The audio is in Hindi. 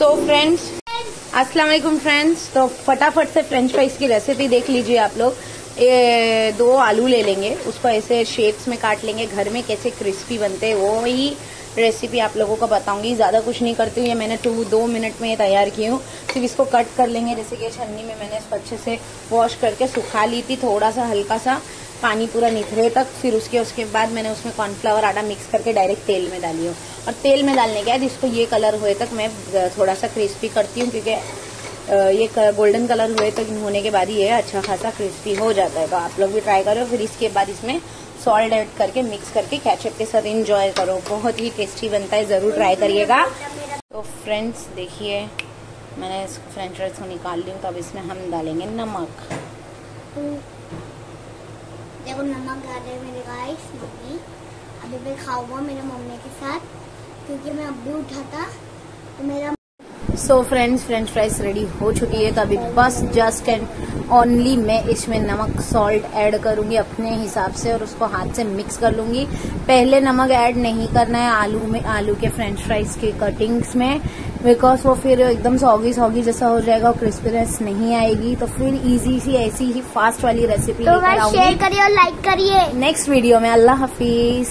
सो फ्रेंड्स अस्सलाम वालेकुम फ्रेंड्स तो फटाफट से फ्रेंच फ्राइज की रेसिपी देख लीजिए आप लोग। ये दो आलू ले लेंगे, उसको ऐसे शेप्स में काट लेंगे। घर में कैसे क्रिस्पी बनते हैं वो ही रेसिपी आप लोगों को बताऊँगी। ज़्यादा कुछ नहीं करती हूँ, ये मैंने टू दो मिनट में तैयार की हूँ। सिर्फ़ इसको कट कर लेंगे, जैसे कि छन्नी में मैंने इसको अच्छे से वॉश करके सुखा ली थी, थोड़ा सा हल्का सा। पानी पूरा निथरे तक, फिर उसके उसके बाद मैंने उसमें कॉर्नफ्लावर आटा मिक्स करके डायरेक्ट तेल में डाली हूँ। और तेल में डालने के बाद इसको ये कलर हुए तक मैं थोड़ा सा क्रिस्पी करती हूँ, क्योंकि ये गोल्डन कलर हुए तक होने के बाद ही ये अच्छा खासा क्रिस्पी हो जाता है। तो आप लोग भी ट्राई करो, फिर इसके बाद इसमें सॉल्ट ऐड करके मिक्स करके कैचअप के साथ इंजॉय करो। बहुत ही टेस्टी बनता है, ज़रूर ट्राई करिएगा। तो फ्रेंड्स देखिए, मैंने फ्रेंच फ्राइज को निकाल ली तो अब इसमें हम डालेंगे नमक। देखो नमक डाले मेरे गाइस मम्मी। अभी मैं खाऊँगा मेरे मम्मी के साथ, क्योंकि मैं अभी उठा था तो मेरा so friends French fries ready हो चुकी है तो अभी बस जस्ट एंड ओनली मैं इसमें नमक सॉल्ट ऐड करूँगी अपने हिसाब से और उसको हाथ से मिक्स कर लूँगी। पहले नमक ऐड नहीं करना है आलू में, आलू के फ्रेंच फ्राइज के कटिंग्स में। बिकॉज़ वो फिर एकदम सॉगी सॉगी जैसा हो जाएगा और क्रिस्पीनेस नहीं आएगी तो फिर इजी सी ऐसी ही फास्ट वाली रेसिपी तो शेयर करिए और लाइक करिए। नेक्स्ट वीडियो में अल्लाह हाफिज।